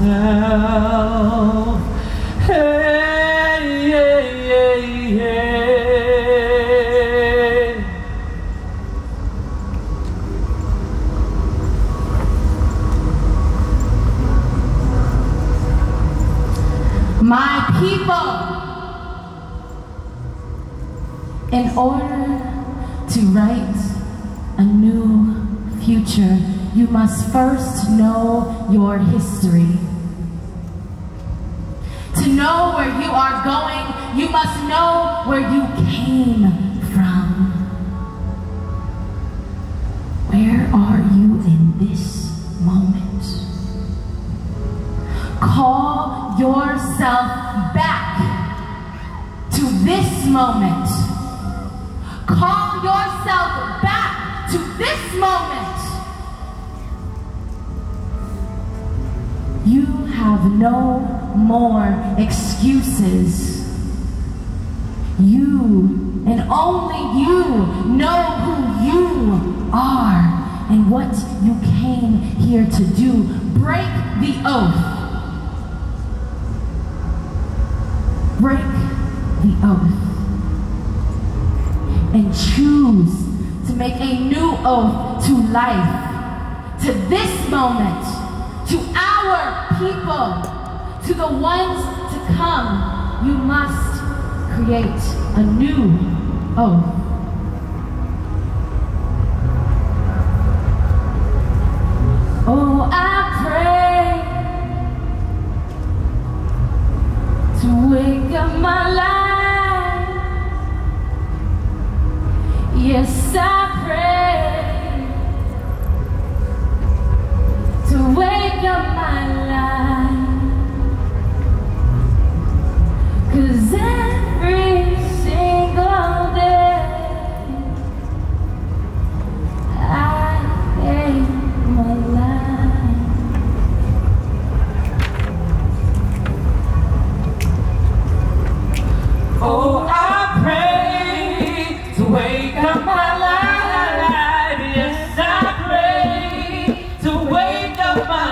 myself. Hey, hey, hey, hey. My people, in order to write a new future, you must first know your history. To know where you are going, you must know where you came from. Where are you in this moment? Call yourself back to this moment. Call yourself back to this moment. Have no more excuses. You and only you know who you are and what you came here to do. Break the oath. break the oath and choose to make a new oath to life, to this moment, people, to the ones to come. You must create a new oath. Oh, I pray to wake up my life. wake up my life. Yes, I pray to wake up my